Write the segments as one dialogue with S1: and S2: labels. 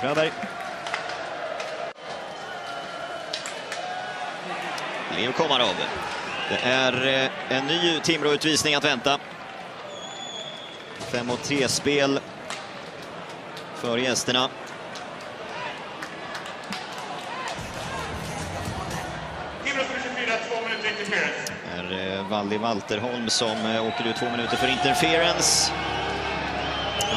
S1: Fröberg. Leo Komarov. Det är eh, en ny Timrå-utvisning att vänta. 5 mot 3-spel för gästerna.
S2: Det
S1: är eh, Valli Walterholm som eh, åker ut två minuter för interference.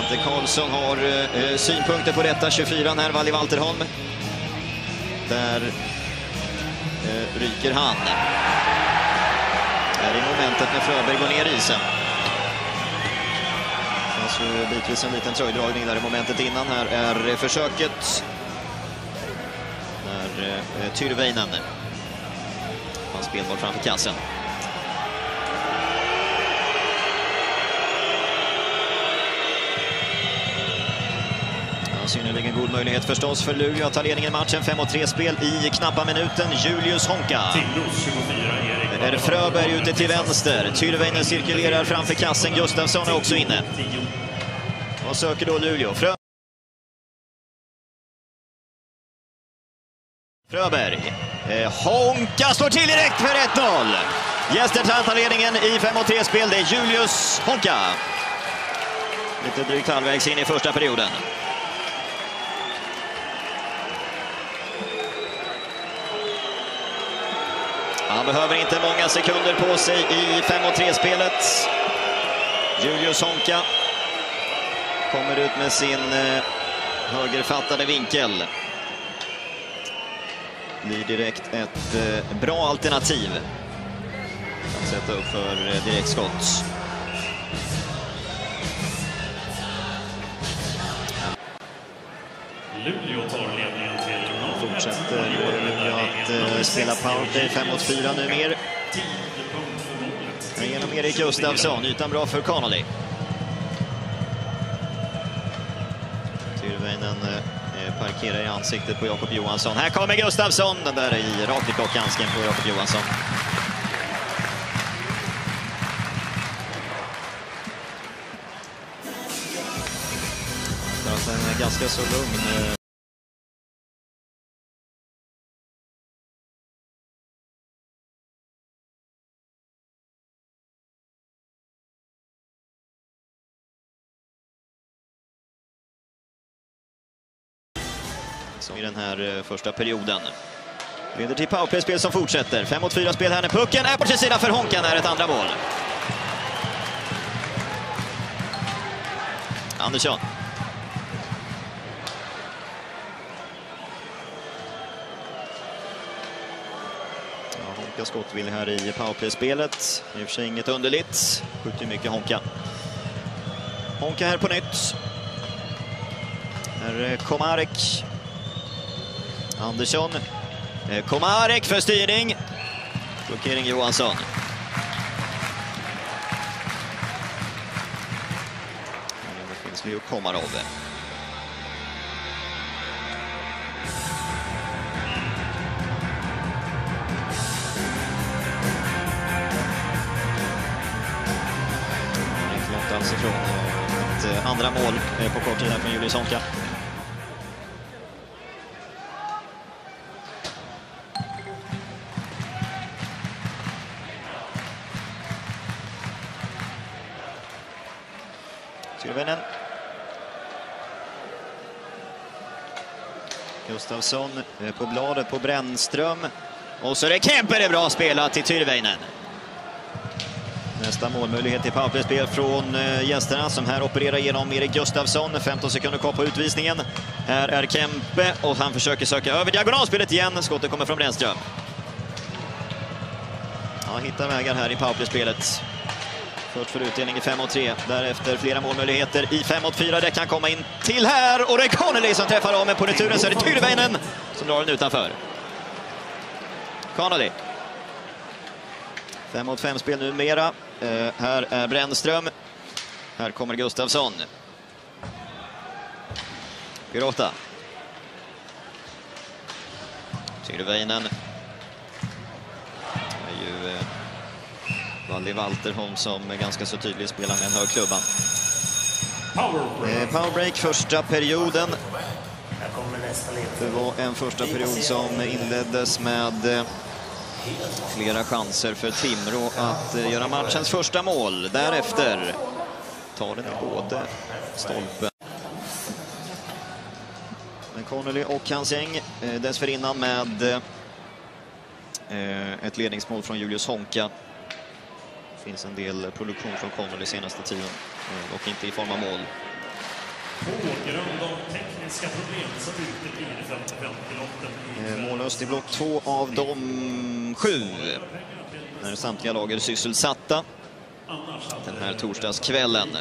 S1: Svante Karlsson har eh, eh synpunkter på detta, 24 här, Valli Walterholm. Där eh, ryker han. Här Är momentet när Fröberg går ner i isen. Det fanns ju bitvis en liten tröjdragning där i momentet innan. Här är försöket. Där eh, eh Tyrväinen har spelboll framför kassen. Synnerligen god möjlighet förstås för Luleå att ta ledningen i matchen. 5 3 spel i knappa minuten. Julius Honka.
S2: Timrås 24, Erik.
S1: Det är Fröberg ute till vänster. Tyrväinen cirkulerar framför kassen. Gustafsson är också inne. Vad söker då Luleå? Frö... Fröberg. Eh, Honka slår till direkt för 1-0. Gäster tar ledningen i 5 3 spel. Det är Julius Honka. Lite drygt halvvägs in i första perioden. Han behöver inte många sekunder på sig i 5 3-spelet. Julius Honka kommer ut med sin eh, högerfattade vinkel. Blir direkt ett eh, bra alternativ att sätta upp för eh, direktskott.
S2: Luleå tar ledningen till
S1: Fortsätter Luleå att eh, spela powerplay 5 mot 4 nu mer. Genom Erik Gustafsson, ytan bra för Connolly. Tyrväinen eh, parkerar i ansiktet på Jakob Johansson. Här kommer Gustafsson! Den där i rakt i klockhandsken på Jakob Johansson. Ganska så lugn eh. som i den här eh, första perioden. Leder till powerplay-spel som fortsätter. 5 mot 4 spel här när pucken är på sin sida för Honkan är ett andra mål. Andersson. Ja, Honka skottvill här i powerplay-spelet. I och för sig inget underligt. Skjuter mycket Honka. Honka här på nytt. Här är Komarek. Andersson. Komarek för styrning. Blockering Johansson. Det finns Leo Komarov. Från ett eh, andra mål eh, på kort tid här från Julius Honka. Tyrväinen. Gustafsson eh, på bladet på Brännström. Och så är det Kemper, det är bra spelat till Tyrväinen. Nästa målmöjlighet i powerplay-spel från eh, gästerna som här opererar genom Erik Gustafsson. 15 sekunder kvar på utvisningen. Här är Kempe och han försöker söka över diagonalspelet igen. Skottet kommer från Brännström. Han hittar vägar här i powerplay-spelet. Först för utdelning i 5 mot 3. Därefter flera målmöjligheter i 5 mot 4. Det kan komma in till här. Och det är Connolly som träffar av, men på returen så är det Tyrväinen som drar den utanför. Connolly. 5 mot 5 spel numera. Eh, här är Brännström. Här kommer Gustafsson. Pirota. Tyrväinen. Det är ju eh, Valli Walterholm som är ganska så tydlig spelar med en hög klubba.
S2: Powerbreak.
S1: Powerbreak första perioden. Det var en första period som inleddes med flera chanser för Timrå att eh, göra matchens första mål. Därefter tar den i både stolpen. Men Connolly och hans gäng eh, dessförinnan med eh, ett ledningsmål från Julius Honka. Det finns en del produktion från Connolly senaste tiden, dock inte i form av mål.
S3: På grund av tekniska problem så uteblir 55-lotten.
S1: Eh, Målöst i block två av de sju. När samtliga lag är sysselsatta den här torsdagskvällen.
S3: I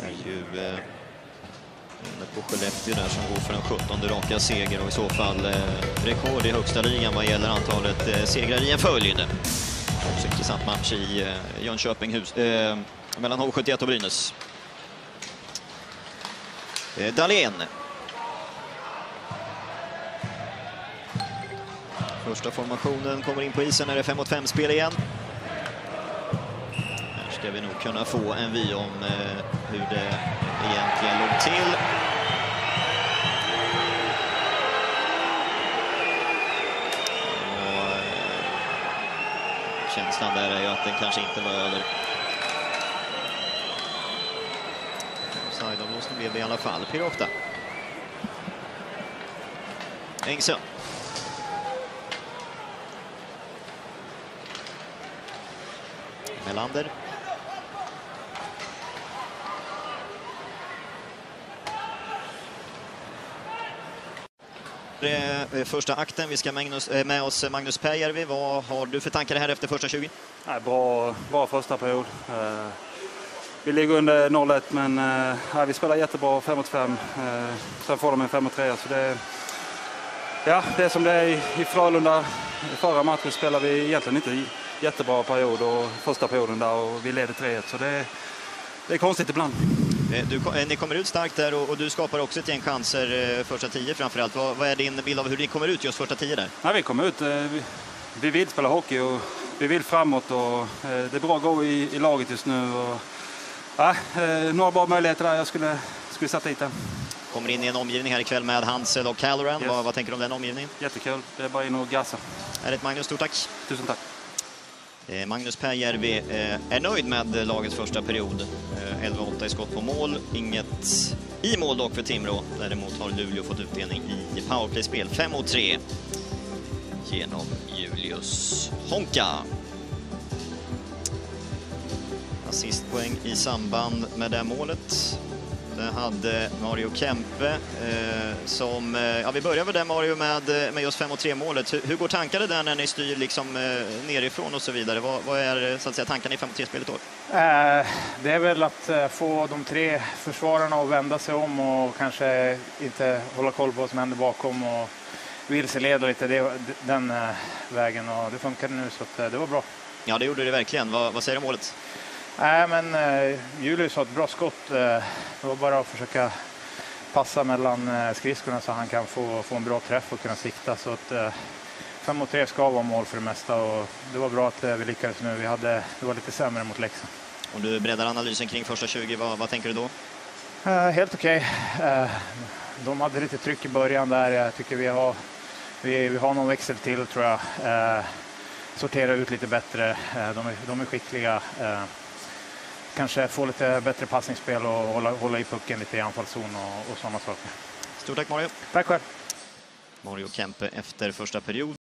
S1: Det är ju eh, på Skellefteå där som går för en 17 raka seger och i så fall eh, rekord i högsta ligan vad gäller antalet eh, segrar i en följd. Också intressant match i eh, Jönköping hus, eh, mellan H71 och Brynäs. Eh, Dahlén. Första formationen kommer in på isen när det är 5 mot 5-spel igen. Här ska vi nog kunna få en vy om eh, hur det egentligen låg till. Och, eh, känslan där är ju att den kanske inte var över. Så blev det i alla fall. Pirofta. Engström. Melander. Första akten. Vi ska eh, med oss eh, Magnus Pääjärvi. Vad har du för tankar här efter första 20?
S4: Nej, bra, bra första period. Eh, vi ligger under 0-1 men eh, ja, vi spelar jättebra 5 mot 5. Eh, sen får de en 5 mot 3. Så det, ja, det är som det är i, Frölunda. I förra matchen spelade vi egentligen inte jättebra period och första perioden där och vi leder 3-1. Så det, det är konstigt ibland.
S1: Eh, Du, ni kommer ut starkt där och, och du skapar också ett gäng chanser första tio framförallt. Vad, vad är din bild av hur ni kommer ut just första tio där?
S4: Nej, vi kommer ut. Vi, vi vill spela hockey och vi vill framåt och det är bra gå i, i laget just nu. Och, ja, eh, några bra möjligheter där. Jag skulle, skulle sätta hit den.
S1: Kommer in i en omgivning här ikväll med Hansel och Calloran.
S4: Yes.
S1: Vad, vad tänker du om den omgivningen?
S4: Jättekul. Det är bara in och gasa.
S1: Ett Magnus, stort tack.
S4: Tusen tack.
S1: Eh, Magnus Pääjärvi eh, är nöjd med lagets första period. Eh, 11-8 i skott på mål. Inget i mål dock för Timrå. Däremot har Luleå fått utdelning i powerplay-spel. 5 mot 3 genom Julius Honka. Assistpoäng i samband med det målet. Det hade Mario Kempe eh, som... Eh, ja, vi börjar väl där Mario med, eh, med just 5 mot 3 målet. Hur, hur går tankarna där när ni styr liksom, eh, nerifrån och så vidare? Vad, vad är eh, så att säga, tankarna i 5 mot 3-spelet då?
S5: Eh, Det är väl att få de tre försvararna att vända sig om och kanske inte hålla koll på vad som händer bakom och vilseleda lite det, den vägen. Och det funkade nu så att, det var bra.
S1: Ja, det gjorde det verkligen. Vad, vad säger du om målet?
S5: Nej, men eh, Julius har ett bra skott. Eh, det var bara att försöka passa mellan eh, skridskorna så han kan få, få en bra träff och kunna sikta. Så att, eh, fem mot tre ska vara mål för det mesta och det var bra att eh, vi lyckades nu. Vi hade, det var lite sämre mot Leksand.
S1: Om du breddar analysen kring första 20, vad, vad tänker du då?
S5: Eh, helt okej. Eh, de hade lite tryck i början där. Jag tycker vi har, vi, vi har någon växel till tror jag. Eh, sortera ut lite bättre. De, är, de är skickliga. Kanske få lite bättre passningsspel och hålla, hålla i pucken lite i anfallszon och, och sådana saker.
S1: Stort tack Mario.
S5: Tack själv.
S1: Mario Kempe efter första period.